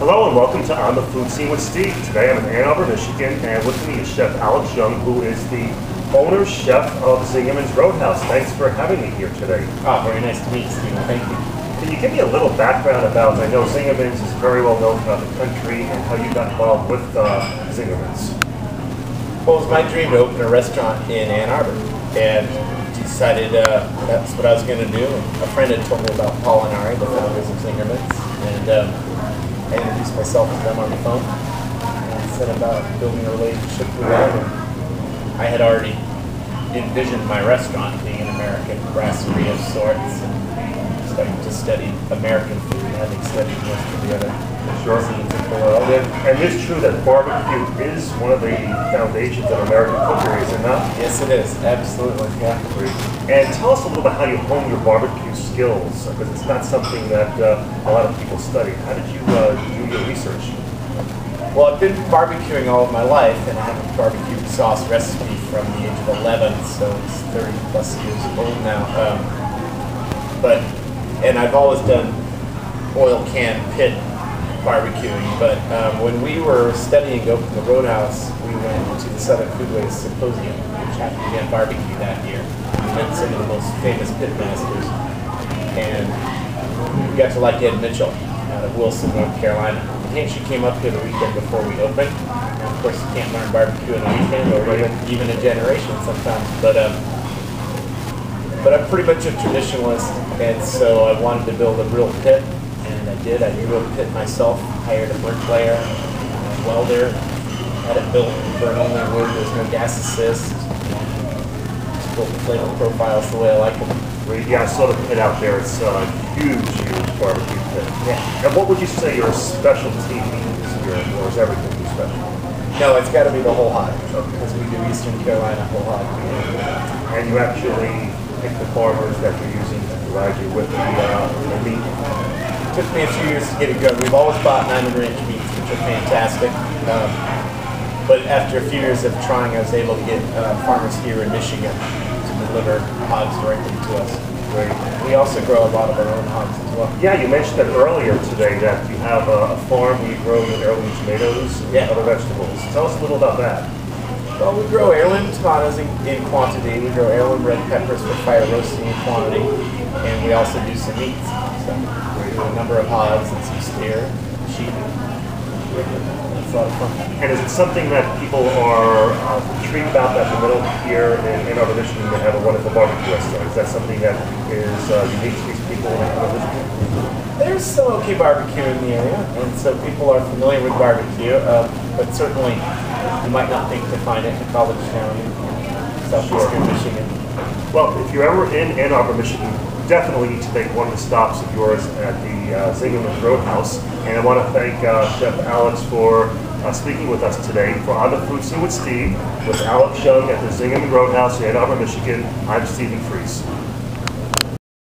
Hello and welcome to On the Food Scene with Steve. Today I'm in Ann Arbor, Michigan, and with me is Chef Alex Young, who is the owner chef of Zingerman's Roadhouse. Thanks for having me here today. Oh, very nice to meet you, Steve. Thank you. Can you give me a little background about? I know Zingerman's is very well known throughout the country, and how you got involved with uh, Zingerman's. Well, it was my dream to open a restaurant in Ann Arbor, and decided uh, that's what I was going to do. A friend had told me about Paul and Ari, the founders of Zingerman's, and um, I introduced myself to them on the phone and said about building a relationship with them. I had already envisioned my restaurant being an American brasserie of sorts and starting to study American food, having studied most of the other Sure. cuisines And, and it's true that barbecue is one of the foundations of American cookery, is it not? Yes, it is. Absolutely. Yeah. And tell us a little bit how you hone your barbecue skills, because it's not something that uh, a lot of people study. How did you uh, do your research? Well, I've been barbecuing all of my life, and I have a barbecue sauce recipe from the age of 11, so it's 30 plus years old now. Um, but, and I've always done oil can pit barbecuing, but um, when we were studying Open the Roadhouse, we went to the Southern Foodways Symposium, which happened to be on barbecue that year. We met some of the most famous pit masters, and we got to like Ed Mitchell out of Wilson, North Carolina. He actually came up here the weekend before we opened. And of course, you can't learn barbecue in a weekend or even, even a generation sometimes. But um, but I'm pretty much a traditionalist, and so I wanted to build a real pit, and I did. I drew a pit myself, hired a bricklayer, a welder, had it built, burn only wood, there's no gas assist. Just built the flavor profiles the way I like them. Well, Yeah, I saw the pit out there. It's a huge, huge barbecue pit. Yeah. And what would you say your specialty is here, or is everything your specialty? No, it's got to be the whole hog, because we do Eastern Carolina whole hog. And you actually pick the farmers that you're using to provide you with the, uh, the meat. Took me a few years to get it good. We've always bought Niman Ranch meats, which are fantastic. Um, but after a few years of trying, I was able to get uh, farmers here in Michigan to deliver hogs directly to us. Great. We also grow a lot of our own hogs as well. Yeah, you mentioned that earlier today that you have a, a farm where you grow your heirloom tomatoes and Yeah. other vegetables. Tell us a little about that. Well, we grow heirloom tomatoes in, in quantity. We grow heirloom red peppers for fire roasting in quantity, and we also do some meats. So we do a number of hogs and some steer, sheep. It's a lot of fun. And is it something that people are uh, intrigued about that the middle here in Ann Arbor, Michigan, they have a wonderful barbecue restaurant? Is that something that is uh, unique to these people in Ann Arbor, Michigan? There's some okay barbecue in the area, and so people are familiar with barbecue, uh, but certainly you might not think to find it in college town in southeastern Michigan. Well, if you're ever in Ann Arbor, Michigan, definitely need to make one of the stops of yours at the uh, Zingerman's Roadhouse. And I want to thank uh, Chef Alex for uh, speaking with us today for On the Food Scene with Steve, with Alex Young at the Zingerman Roadhouse in Ann Arbor, Michigan. I'm Stephen Fries.